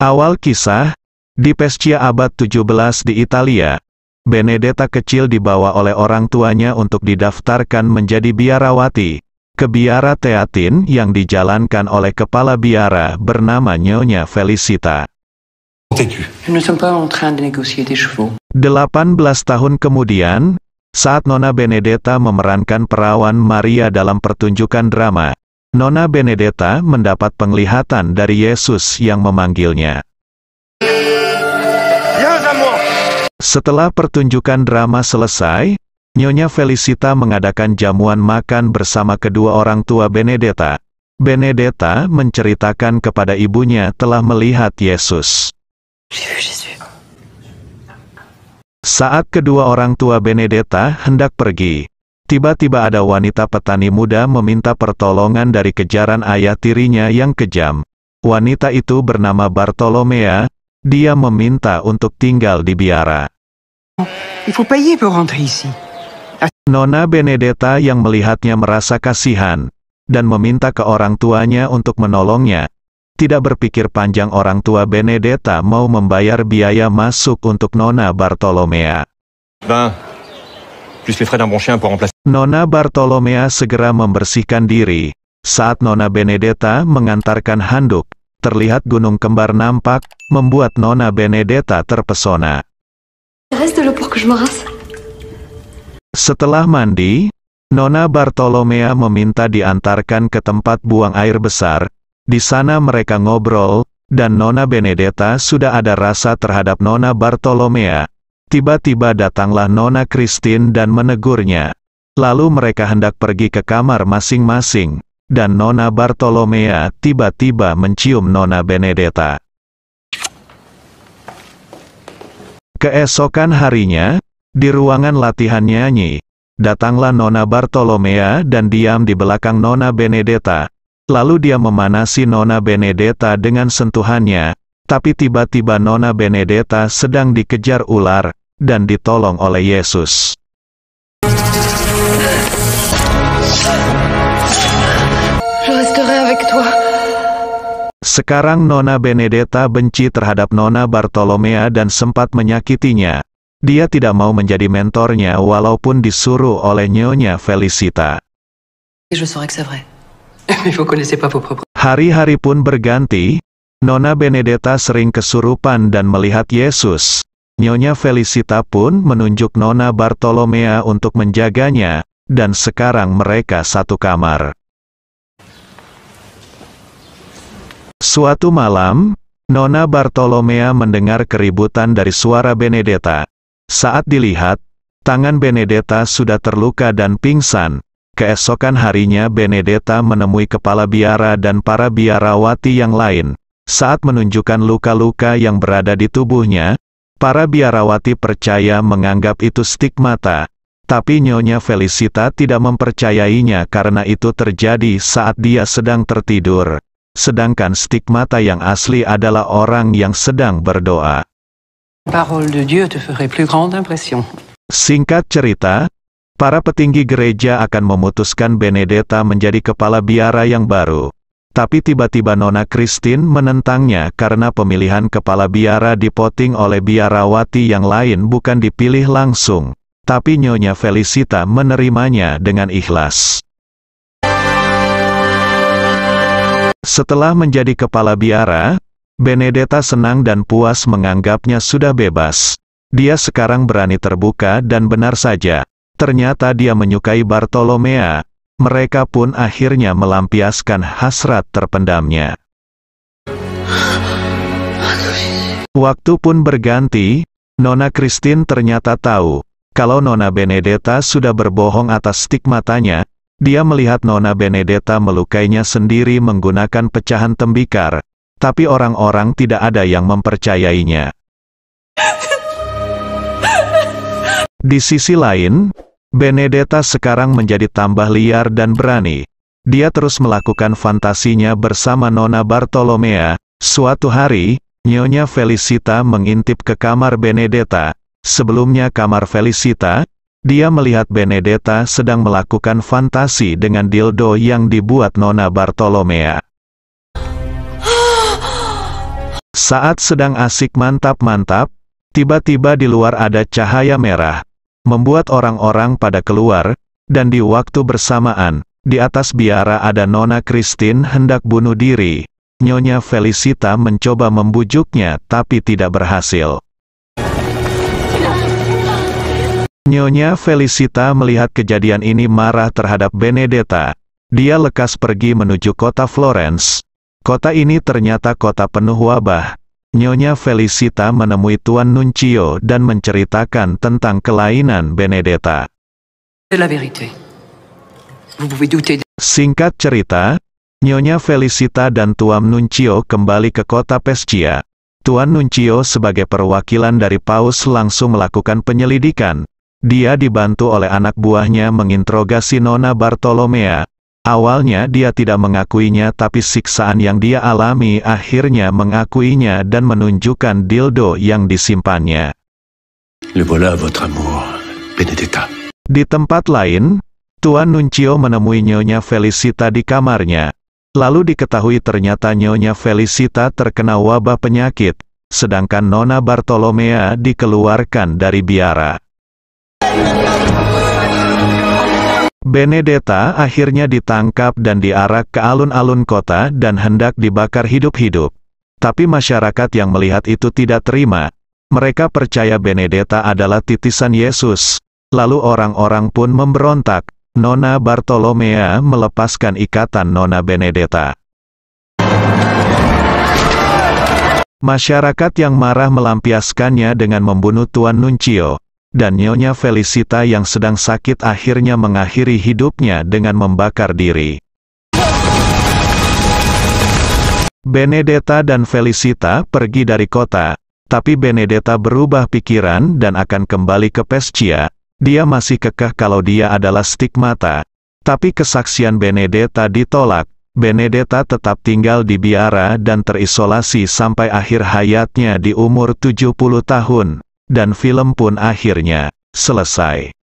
Awal kisah, di Pescia abad 17 di Italia, Benedetta kecil dibawa oleh orang tuanya untuk didaftarkan menjadi biarawati, ke biara Teatin yang dijalankan oleh kepala biara bernama Nyonya Felicita. Nous ne sommes pas en train de négocier des chevaux. 18 tahun kemudian, saat Nona Benedetta memerankan perawan Maria dalam pertunjukan drama, Nona Benedetta mendapat penglihatan dari Yesus yang memanggilnya. Setelah pertunjukan drama selesai, Nyonya Felicita mengadakan jamuan makan bersama kedua orang tua Benedetta. Benedetta menceritakan kepada ibunya telah melihat Yesus. Saat kedua orang tua Benedetta hendak pergi, tiba-tiba ada wanita petani muda meminta pertolongan dari kejaran ayah tirinya yang kejam. Wanita itu bernama Bartolomea, dia meminta untuk tinggal di biara. Il faut payer pour rentrer ici. Nona Benedetta yang melihatnya merasa kasihan, dan meminta ke orang tuanya untuk menolongnya. Tidak berpikir panjang orang tua Benedetta mau membayar biaya masuk untuk Nona Bartolomea. Plus les frais d'un bon chien pour remplacer. Nona Bartolomea segera membersihkan diri. Saat Nona Benedetta mengantarkan handuk, terlihat gunung kembar nampak, membuat Nona Benedetta terpesona. Setelah mandi, Nona Bartolomea meminta diantarkan ke tempat buang air besar. Di sana mereka ngobrol, dan Nona Benedetta sudah ada rasa terhadap Nona Bartolomea. Tiba-tiba datanglah Nona Christine dan menegurnya. Lalu mereka hendak pergi ke kamar masing-masing, dan Nona Bartolomea tiba-tiba mencium Nona Benedetta. Keesokan harinya, di ruangan latihan nyanyi, datanglah Nona Bartolomea dan diam di belakang Nona Benedetta. Lalu dia memanasi Nona Benedetta dengan sentuhannya, tapi tiba-tiba Nona Benedetta sedang dikejar ular, dan ditolong oleh Yesus. Je resterai avec toi. Sekarang Nona Benedetta benci terhadap Nona Bartolomea dan sempat menyakitinya. Dia tidak mau menjadi mentornya walaupun disuruh oleh Nyonya Felicita. Et je saurais que c'est vrai. Mais vous connaissez pas vos propres. Hari-hari pun berganti, Nona Benedetta sering kesurupan dan melihat Yesus. Nyonya Felicita pun menunjuk Nona Bartolomea untuk menjaganya, dan sekarang mereka satu kamar. Suatu malam, Nona Bartolomea mendengar keributan dari suara Benedetta. Saat dilihat, tangan Benedetta sudah terluka dan pingsan. Keesokan harinya Benedetta menemui kepala biara dan para biarawati yang lain. Saat menunjukkan luka-luka yang berada di tubuhnya, para biarawati percaya menganggap itu stigmata. Tapi Nyonya Felicita tidak mempercayainya karena itu terjadi saat dia sedang tertidur. Sedangkan stigmata yang asli adalah orang yang sedang berdoa. Singkat cerita, para petinggi gereja akan memutuskan Benedetta menjadi kepala biara yang baru. Tapi tiba-tiba Nona Christine menentangnya karena pemilihan kepala biara dipoting oleh biarawati yang lain bukan dipilih langsung. Tapi Nyonya Felicita menerimanya dengan ikhlas. Setelah menjadi kepala biara, Benedetta senang dan puas menganggapnya sudah bebas. Dia sekarang berani terbuka dan benar saja. Ternyata dia menyukai Bartolomea. Mereka pun akhirnya melampiaskan hasrat terpendamnya. Waktu pun berganti, Nona Christine ternyata tahu, kalau Nona Benedetta sudah berbohong atas stigmatanya, dia melihat Nona Benedetta melukainya sendiri menggunakan pecahan tembikar, tapi orang-orang tidak ada yang mempercayainya. Di sisi lain, Benedetta sekarang menjadi tambah liar dan berani. Dia terus melakukan fantasinya bersama Nona Bartolomea. Suatu hari, Nyonya Felicita mengintip ke kamar Benedetta. Sebelumnya kamar Felicita, dia melihat Benedetta sedang melakukan fantasi dengan dildo yang dibuat Nona Bartolomea. Saat sedang asik mantap-mantap, tiba-tiba di luar ada cahaya merah, membuat orang-orang pada keluar, dan di waktu bersamaan, di atas biara ada Nona Christine hendak bunuh diri. Nyonya Felicita mencoba membujuknya tapi tidak berhasil. Nyonya Felicita melihat kejadian ini marah terhadap Benedetta. Dia lekas pergi menuju kota Florence. Kota ini ternyata kota penuh wabah. Nyonya Felicita menemui Tuan Nuncio dan menceritakan tentang kelainan Benedetta. Singkat cerita, Nyonya Felicita dan Tuan Nuncio kembali ke kota Pescia. Tuan Nuncio sebagai perwakilan dari Paus langsung melakukan penyelidikan. Dia dibantu oleh anak buahnya menginterogasi Nona Bartolomea. Awalnya dia tidak mengakuinya tapi siksaan yang dia alami akhirnya mengakuinya dan menunjukkan dildo yang disimpannya. Le voilà votre amour, Benedetta. Di tempat lain, Tuan Nuncio menemui Nyonya Felicita di kamarnya. Lalu diketahui ternyata Nyonya Felicita terkena wabah penyakit, sedangkan Nona Bartolomea dikeluarkan dari biara. Benedetta akhirnya ditangkap dan diarak ke alun-alun kota dan hendak dibakar hidup-hidup. Tapi masyarakat yang melihat itu tidak terima. Mereka percaya Benedetta adalah titisan Yesus. Lalu orang-orang pun memberontak. Nona Bartolomea melepaskan ikatan Nona Benedetta. Masyarakat yang marah melampiaskannya dengan membunuh Tuan Nuncio, dan Nyonya Felicita yang sedang sakit akhirnya mengakhiri hidupnya dengan membakar diri. Benedetta dan Felicita pergi dari kota, tapi Benedetta berubah pikiran dan akan kembali ke Pescia. Dia masih kekeh kalau dia adalah stigmata. Tapi kesaksian Benedetta ditolak. Benedetta tetap tinggal di biara dan terisolasi sampai akhir hayatnya di umur 70 tahun. Dan film pun akhirnya selesai.